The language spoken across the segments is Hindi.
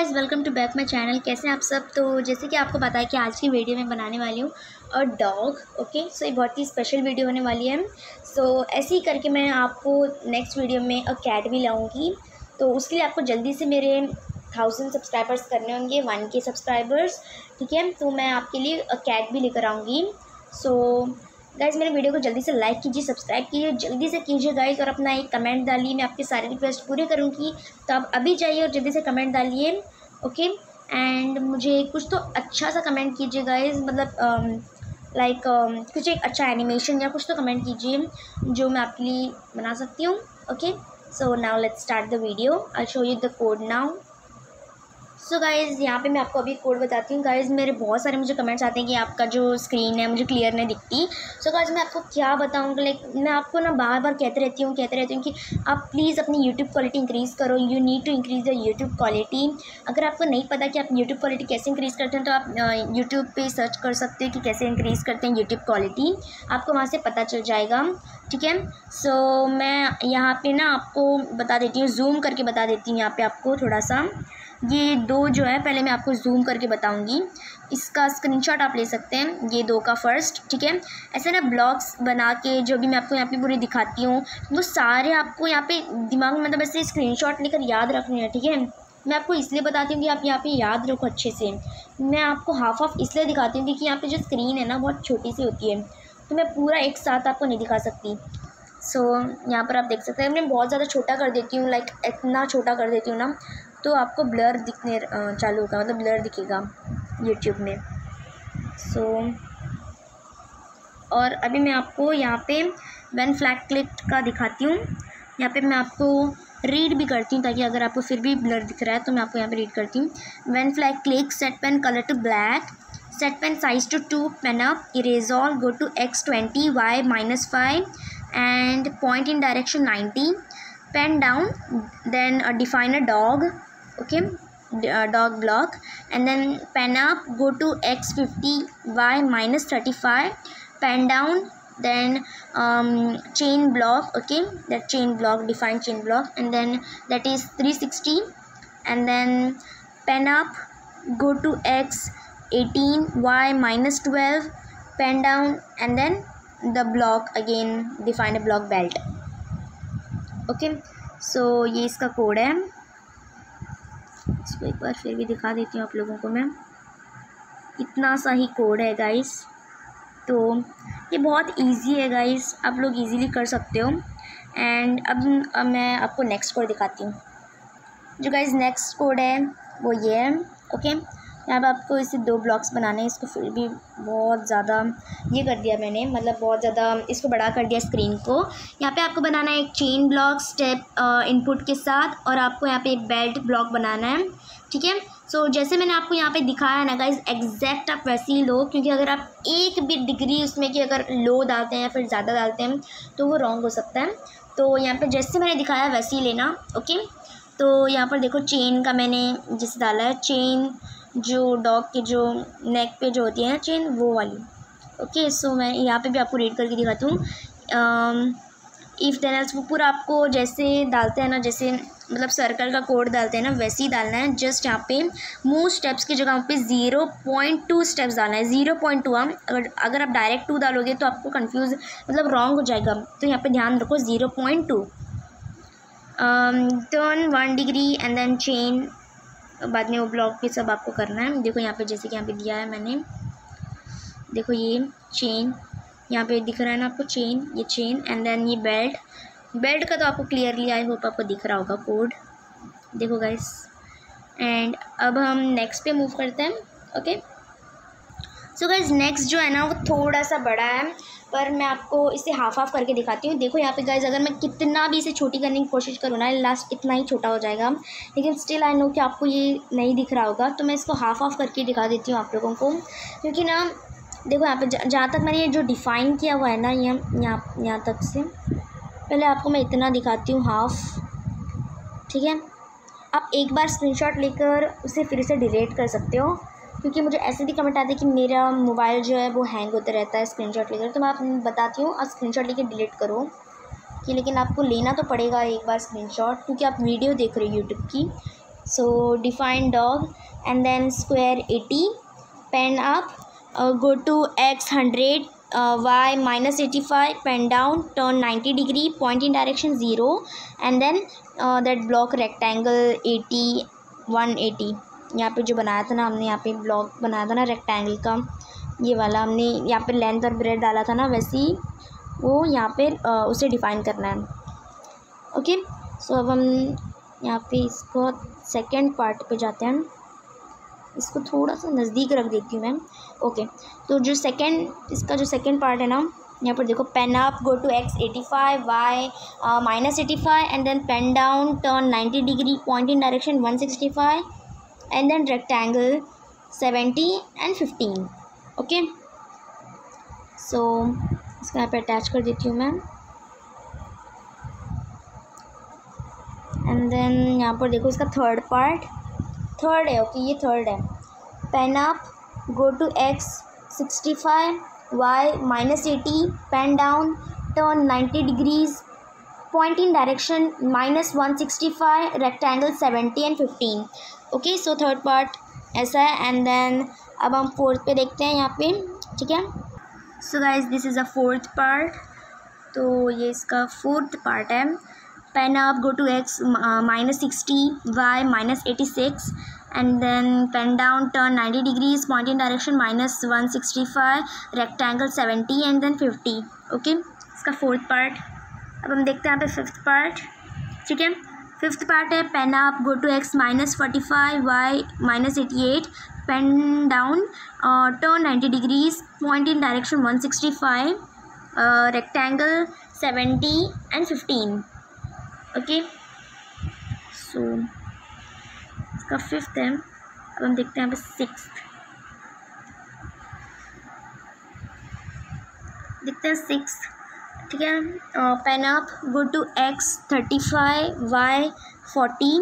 Guys welcome to back my channel कैसे हैं आप सब? तो जैसे कि आपको पता है कि आज की वीडियो में बनाने वाली हूँ और डॉग ओके सो ये बहुत ही स्पेशल वीडियो होने वाली है। सो so, ऐसे ही करके मैं आपको नेक्स्ट वीडियो में अ कैट भी लाऊँगी। तो उसके लिए आपको जल्दी से मेरे थाउज़ेंड सब्सक्राइबर्स करने होंगे वन के सब्सक्राइबर्स ठीक है? तो मैं आपके लिए अ कैट भी लेकर आऊँगी। सो so, गाइज़ मेरे वीडियो को जल्दी से लाइक कीजिए सब्सक्राइब कीजिए जल्दी से कीजिए गाइज़ और अपना एक कमेंट डालिए। मैं आपके सारे रिक्वेस्ट पूरे करूँगी। तो आप अभी जाइए और जल्दी से कमेंट डालिए ओके एंड मुझे कुछ तो अच्छा सा कमेंट कीजिए गाइज़ मतलब लाइक um, um, कुछ एक अच्छा एनिमेशन या कुछ तो कमेंट कीजिए जो मैं आपके लिए बना सकती हूँ okay so now let's start the video I show you the code now so guys यहाँ पे मैं आपको अभी कोड बताती हूँ। गाइज़ मेरे बहुत सारे मुझे कमेंट्स आते हैं कि आपका जो स्क्रीन है, मुझे क्लियर नहीं दिखती। सो so गाइज़ मैं आपको क्या बताऊँ? लाइक मैं आपको ना बार बार कहते रहती हूँ, कहते रहती हूँ कि आप प्लीज़ अपनी यूट्यूब क्वालिटी इंक्रीज़ करो। You need to increase the YouTube quality अगर आपको नहीं पता कि आप यूट्यूब क्वालिटी कैसे इंक्रीज़ करते हैं तो आप यूट्यूब पर सर्च कर सकते हो कि कैसे इंक्रीज़ करते हैं यूट्यूब क्वालिटी आपको वहाँ से पता चल जाएगा। ठीक है? सो मैं यहाँ पर ना आपको बता देती हूँ जूम करके बता देती हूँ यहाँ पर आपको थोड़ा सा। ये दो जो है पहले मैं आपको जूम करके बताऊँगी। इसका स्क्रीनशॉट आप ले सकते हैं ये दो का फ़र्स्ट ठीक है? ऐसे ना ब्लॉग्स बना के जो भी मैं आपको यहाँ पे पूरी दिखाती हूँ वो सारे आपको यहाँ पे दिमाग में मतलब ऐसे स्क्रीनशॉट लेकर याद रखने हैं ठीक है? मैं आपको इसलिए बताती हूँ कि आप यहाँ पे याद रखो अच्छे से। मैं आपको हाफ़ ऑफ़ इसलिए दिखाती हूँ क्योंकि यहाँ पे जो स्क्रीन है ना बहुत छोटी सी होती है। तो मैं पूरा एक साथ आपको नहीं दिखा सकती। सो so, यहाँ पर आप देख सकते हैं मैं बहुत ज़्यादा छोटा कर देती हूँ लाइक इतना छोटा कर देती हूँ ना। तो आपको ब्लर दिखने चालू होगा मतलब ब्लर दिखेगा यूट्यूब में। सो so, और अभी मैं आपको यहाँ पे वन फ्लैग क्लिक का दिखाती हूँ। यहाँ पे मैं आपको रीड भी करती हूँ ताकि अगर आपको फिर भी ब्लर दिख रहा है तो मैं आपको यहाँ पे रीड करती हूँ। When flag click set pen colour to black set pen size to two pen up erase all go to x twenty y minus five and point in direction ninety pen down then define a dog okay uh, dog block and then pen up go to x50 y minus 35 pen down then um, chain block okay that chain block define chain block and then that is 360 and then pen up go to x 18 y minus 12 pen down and then the block again define a block belt okay so ये इसका कोड है इसको एक बार फिर भी दिखा देती हूँ आप लोगों को मैं। इतना सा ही कोड है गाइस तो ये बहुत इजी है गाइस आप लोग इजीली कर सकते हो। एंड अब, अब मैं आपको नेक्स्ट कोड दिखाती हूँ। जो गाइस नेक्स्ट कोड है वो ये है ओके यहाँ पर आपको इसे दो ब्लॉक्स बनाने हैं। इसको फिर भी बहुत ज़्यादा ये कर दिया मैंने मतलब बहुत ज़्यादा इसको बड़ा कर दिया स्क्रीन को। यहाँ पे आपको बनाना है एक चेन ब्लॉक स्टेप इनपुट के साथ और आपको यहाँ पे एक बेल्ट ब्लॉक बनाना है ठीक है? सो so, जैसे मैंने आपको यहाँ पे दिखाया ना गाइज़ एग्जैक्ट आप वैसे ही लो क्योंकि अगर आप एक भी डिग्री उसमें कि अगर लो डालते हैं या फिर ज़्यादा डालते हैं तो वो रॉन्ग हो सकता है। तो यहाँ पे जैसे मैंने दिखाया वैसे ही लेना ओके तो यहाँ पर देखो चेन का मैंने जैसे डाला है चेन जो डॉग के जो नेक पे जो होती है ना चेन वो वाली। ओके सो मैं यहाँ पे भी आपको रीड करके दिखाती हूँ। इफ़ देन एल्स वो पूरा आपको जैसे डालते हैं ना, जैसे मतलब सर्कल का कोड डालते हैं ना, वैसे ही डालना है। जस्ट यहाँ पे मूव स्टेप्स की जगह पे ज़ीरो पॉइंट टू स्टेप्स डालना है। ज़ीरो पॉइंट टू हम अगर अगर आप डायरेक्ट टू डालोगे तो आपको कंफ्यूज मतलब रॉन्ग हो जाएगा। तो यहाँ पे ध्यान रखो zero point two turn one degree and then chain बाद में वो ब्लॉक भी सब आपको करना है। देखो यहाँ पे जैसे कि यहाँ पे दिया है मैंने। देखो ये चेन यहाँ पे दिख रहा है ना आपको चेन ये चेन एंड देन ये बेल्ट बेल्ट का तो आपको क्लियरली आई होप आपको दिख रहा होगा कोड देखो गाइस एंड अब हम नेक्स्ट पे मूव करते हैं ओके सो गाइज़ नेक्स्ट जो है ना वो थोड़ा सा बड़ा है। पर मैं आपको इसे हाफ़ हाफ़ करके दिखाती हूँ। देखो यहाँ पे गाइज़ अगर मैं कितना भी इसे छोटी करने की कोशिश करूँ ना लास्ट इतना ही छोटा हो जाएगा। लेकिन स्टिल आई नो कि आपको ये नहीं दिख रहा होगा तो मैं इसको हाफ़ हाफ़ करके दिखा देती हूँ आप लोगों को। क्योंकि ना, देखो यहाँ पे जहाँ तक मैंने ये जो डिफ़ाइन किया हुआ है ना यहाँ यहाँ यहाँ तक से, पहले आपको मैं इतना दिखाती हूँ हाफ़ ठीक है? आप एक बार स्क्रीनशॉट लेकर उसे फिर से डिलीट कर सकते हो। क्योंकि मुझे ऐसे भी कमेंट आते हैं कि मेरा मोबाइल जो है वो हैंग होता रहता है स्क्रीनशॉट लेकर। तो मैं आप बताती हूँ और स्क्रीनशॉट लेकर डिलीट करो। कि लेकिन आपको लेना तो पड़ेगा एक बार स्क्रीनशॉट क्योंकि आप वीडियो देख रहे हो यूट्यूब की। So define dog and then square 80 pen up uh, go to x 100 uh, y minus 85 pen down turn 90 degree point in direction 0 and then block rectangle eighty one 80 180 यहाँ पे जो बनाया था ना, हमने यहाँ पे ब्लॉक बनाया था ना रेक्टेंगल का, ये वाला हमने यहाँ पे लेंथ और ब्रेड डाला था ना, वैसे ही वो यहाँ पे उसे डिफ़ाइन करना है। ओके सो अब हम यहाँ पे इसको सेकेंड पार्ट पे जाते हैं। इसको थोड़ा सा नज़दीक रख देती हूँ मैम ओके तो जो सेकेंड इसका जो सेकेंड पार्ट है ना, यहाँ पर देखो pen up go to x eighty five y minus eighty five and then pen down turn ninety degree point in direction one sixty five and then rectangle seventy and fifteen okay so इसको यहाँ पे अटैच कर देती हूँ मैम एंड देन यहाँ पर देखो इसका थर्ड पार्ट थर्ड है ओके okay, ये थर्ड है। Pen up go to x sixty five y minus eighty pen down turn ninety degrees point in direction minus one sixty five rectangle seventy and fifteen okay so third part ऐसा है एंड देन अब हम फोर्थ पे देखते हैं यहाँ पे, ठीक है? So guys this is a fourth part तो ये इसका फोर्थ पार्ट है। Pen up go to x minus sixty y minus eighty six and then pen down turn ninety degrees point in direction minus one sixty five rectangle seventy and then fifty okay इसका फोर्थ पार्ट अब हम देखते हैं यहाँ पे फिफ्थ पार्ट ठीक है? फिफ्थ पार्ट है pen up go to x minus forty five y minus eighty eight pen down turn ninety degrees point in direction one sixty five rectangle seventy and fifteen okay so इसका फिफ्थ है। अब हम देखते हैं यहाँ सिक्स देखते हैं सिक्स ठीक है? Pen up go to x thirty five y forty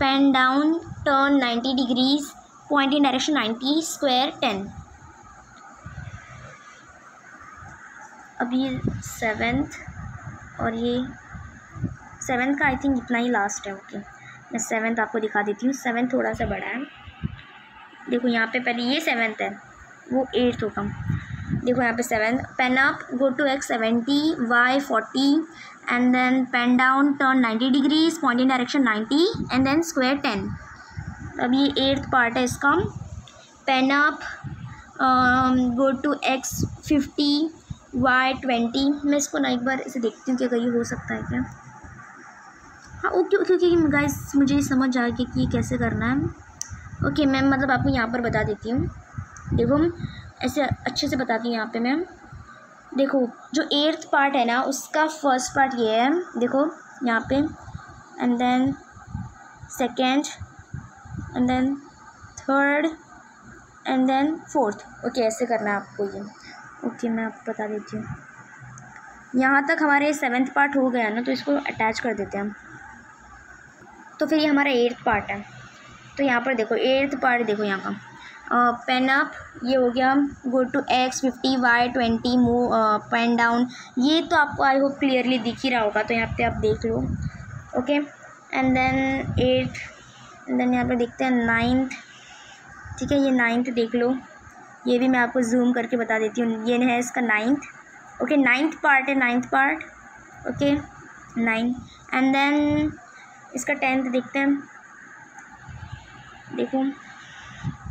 pen down turn ninety degrees point in direction ninety square ten अब ये सेवेंथ और ये सेवेंथ का आई थिंक इतना ही लास्ट है ओके मैं सेवेंथ आपको दिखा देती हूँ। सेवेंथ थोड़ा सा बड़ा है। देखो यहाँ पे पहले ये सेवेंथ है, वो एट्थ होगा। देखो यहाँ पे seven pen up go to x seventy y forty and then pen down turn ninety degrees point in direction ninety and then square ten अब ये एट्थ पार्ट है इसका। Pen up go to x fifty y twenty मैं इसको ना एक बार इसे देखती हूँ कि अगर ये हो सकता है क्या। हाँ ओके ओके ओके गाइस मुझे समझ आ गया कि कैसे करना है। ओके okay, मैम मतलब आपको यहाँ पर बता देती हूँ। देखो ऐसे अच्छे से बताती हूँ यहाँ पे मैम। देखो, जो एर्थ पार्ट है ना, उसका फ़र्स्ट पार्ट ये है। देखो, यहाँ पे। And then second and then third and then fourth okay ऐसे करना है आपको ये। ओके मैं आपको बता देती हूँ। यहाँ तक हमारे सेवेंथ पार्ट हो गया ना तो इसको अटैच कर देते हैं हम। तो फिर ये हमारा एट्थ पार्ट है। तो यहाँ पर देखो एट्थ पार्ट देखो यहाँ का। पेन अप ये हो गया go to X fifty Y twenty move pen down ये तो आपको आई होप क्लियरली दिख ही रहा होगा तो यहाँ पे आप देख लो। Okay and then eight and then यहाँ पे देखते हैं नाइन्थ ठीक है, ये नाइन्थ देख लो। ये भी मैं आपको जूम करके बता देती हूँ। ये है इसका नाइन्थ ओके नाइन्थ पार्ट है ninth part okay nine and then इसका टेंथ देखते हैं। देखो।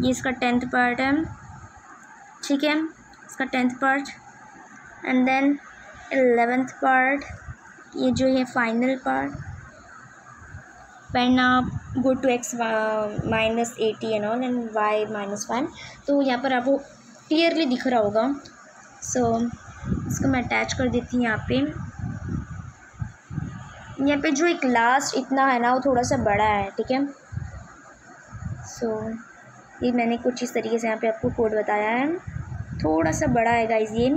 ये इसका टेंथ पार्ट है। ठीक है इसका tenth part. And then eleventh part ये जो है final part pen go to X minus eighty and all and Y minus one तो यहाँ पर आपको क्लियरली दिख रहा होगा। सो so, इसको मैं अटैच कर देती हूँ यहाँ पे। यहाँ पे जो एक लास्ट इतना है ना वो थोड़ा सा बड़ा है ठीक है? सो so, ये मैंने कुछ इस तरीके से यहाँ पे आपको कोड बताया है। थोड़ा सा बड़ा है गाइज़ ये।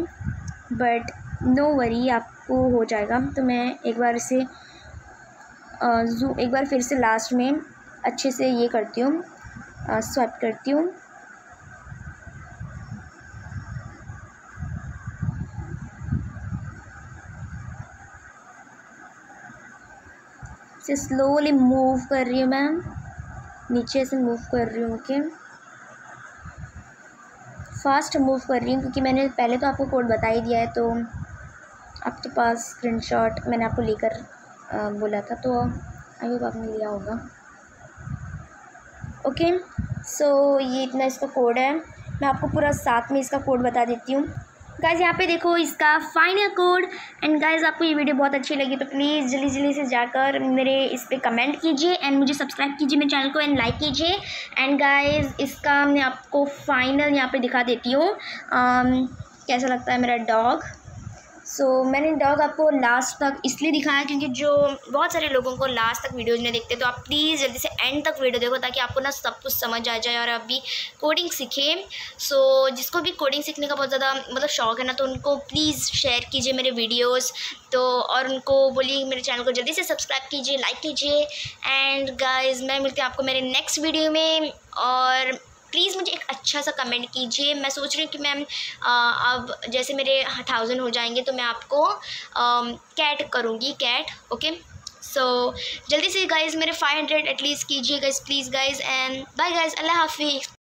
बट नो वरी आपको हो जाएगा। तो मैं एक बार इसे जू एक बार फिर से लास्ट में अच्छे से ये करती हूँ स्वाइप करती हूँ। से स्लोली मूव कर रही हूँ मैम नीचे से मूव कर रही हूँ ओके फास्ट मूव कर रही हूँ, क्योंकि मैंने पहले तो आपको कोड बता ही दिया है तो आपके पास स्क्रीनशॉट मैंने आपको लेकर बोला था तो आई होप आपने लिया होगा। ओके सो ये इतना इसका कोड है। मैं आपको पूरा साथ में इसका कोड बता देती हूँ। गाइज़ यहाँ पे देखो इसका फाइनल कोड एंड गाइज़ आपको ये वीडियो बहुत अच्छी लगी तो प्लीज़ जल्दी जल्दी से जाकर मेरे इस पर कमेंट कीजिए एंड मुझे सब्सक्राइब कीजिए मेरे चैनल को एंड लाइक कीजिए. एंड गाइज़ इसका मैं आपको फाइनल यहाँ पे दिखा देती हूँ. Um, कैसा लगता है मेरा डॉग सो so, मैंने डॉग आपको लास्ट तक इसलिए दिखाया क्योंकि जो बहुत सारे लोगों को लास्ट तक वीडियोज़ में देखते तो आप प्लीज़ जल्दी से एंड तक वीडियो देखो ताकि आपको ना सब कुछ समझ आ जाए और आप भी कोडिंग सीखें। सो so, जिसको भी कोडिंग सीखने का बहुत ज़्यादा मतलब शौक है ना तो उनको प्लीज़ शेयर कीजिए मेरे वीडियोज़ तो और उनको बोलिए मेरे चैनल को जल्दी से सब्सक्राइब कीजिए लाइक कीजिए। एंड गाइज़ मैं मिलती हूँ आपको मेरे नेक्स्ट वीडियो में और प्लीज़ मुझे एक अच्छा सा कमेंट कीजिए। मैं सोच रही हूँ कि मैम अब जैसे मेरे थाउज़ेंड हो जाएँगे तो मैं आपको कैट करूँगी कैट ओके सो जल्दी से गाइज़ मेरे फाइव हंड्रेड एटलीस्ट कीजिए guys please guys and bye guys अल्लाह हाफिज़।